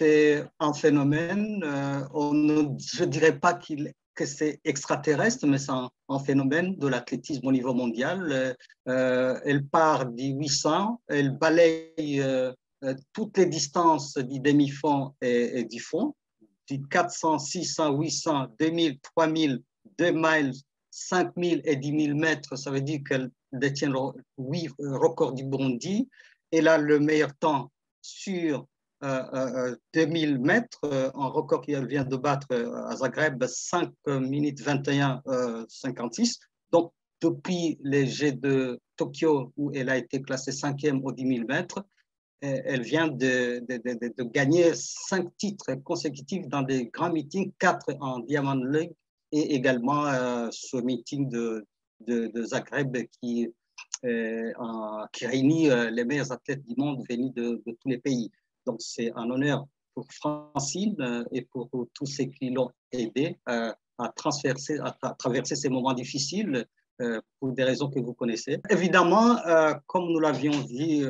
c'est un phénomène, ne, je ne dirais pas qu'il que c'est extraterrestre, mais c'est un, phénomène de l'athlétisme au niveau mondial. elle part du 800, elle balaye toutes les distances du demi-fond et, et, du fond, du 400, 600, 800, 2000, 3000, 2 miles, 5000 et 10 000 mètres, ça veut dire qu'elle détient le record du Burundi. Elle a le meilleur temps sur 2000 euh, euh, euh, mètres, un record qu'elle vient de battre à Zagreb, 5 minutes 21, 56. Donc, depuis les Jeux de Tokyo, où elle a été classée cinquième aux 10 000 mètres, elle vient de, gagner cinq titres consécutifs dans des grands meetings, quatre en Diamond League et également ce meeting de, Zagreb qui, qui réunit les meilleurs athlètes du monde venus de, tous les pays. Donc, c'est un honneur pour Francine euh, et pour tous ceux qui l'ont aidé euh, à, traverser ces moments difficiles euh, pour des raisons que vous connaissez. Évidemment, comme nous l'avions dit,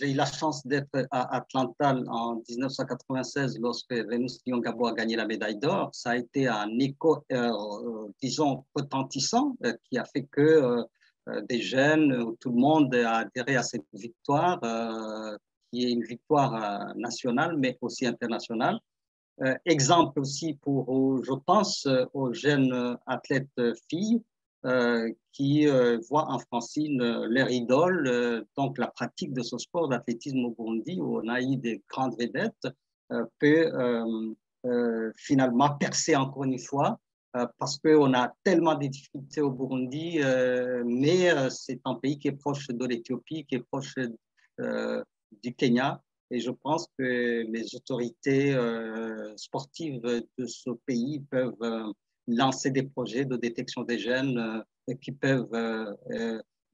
j'ai eu la chance d'être à Atlanta en 1996 lorsque Venus Nyongabo a gagné la médaille d'or. Ça a été un écho, disons, retentissant qui a fait que des jeunes, tout le monde a adhéré à cette victoire qui est une victoire euh, nationale, mais aussi internationale. Euh, exemple aussi pour, je pense, euh, aux jeunes athlètes filles qui voient en Francine leur idole, donc la pratique de ce sport d'athlétisme au Burundi, où on a eu des grandes vedettes, peut finalement percer encore une fois parce qu'on a tellement de difficultés au Burundi, mais c'est un pays qui est proche de l'Éthiopie, qui est proche du Kenya. Et je pense que les autorités euh, sportives de ce pays peuvent euh, lancer des projets de détection des jeunes euh, qui peuvent,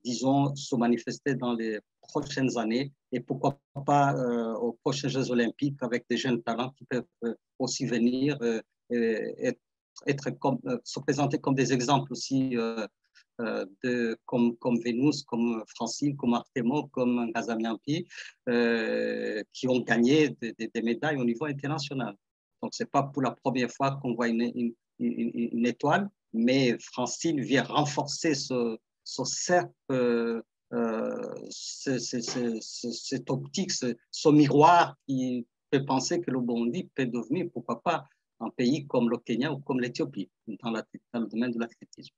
disons, se manifester dans les prochaines années et pourquoi pas aux prochains Jeux olympiques avec des jeunes talents qui peuvent aussi venir et être, comme, se présenter comme des exemples aussi de, comme, comme Vénus, comme Francine, comme Artemo, comme Gazamiampi, euh, qui ont gagné des, médailles au niveau international. Donc, ce n'est pas pour la première fois qu'on voit une, une, une, étoile, mais Francine vient renforcer ce, ce cercle, euh, cette optique, ce, miroir qui fait penser que le Burundi peut devenir, pourquoi pas, un pays comme le Kenya ou comme l'Éthiopie dans, dans le domaine de l'athlétisme.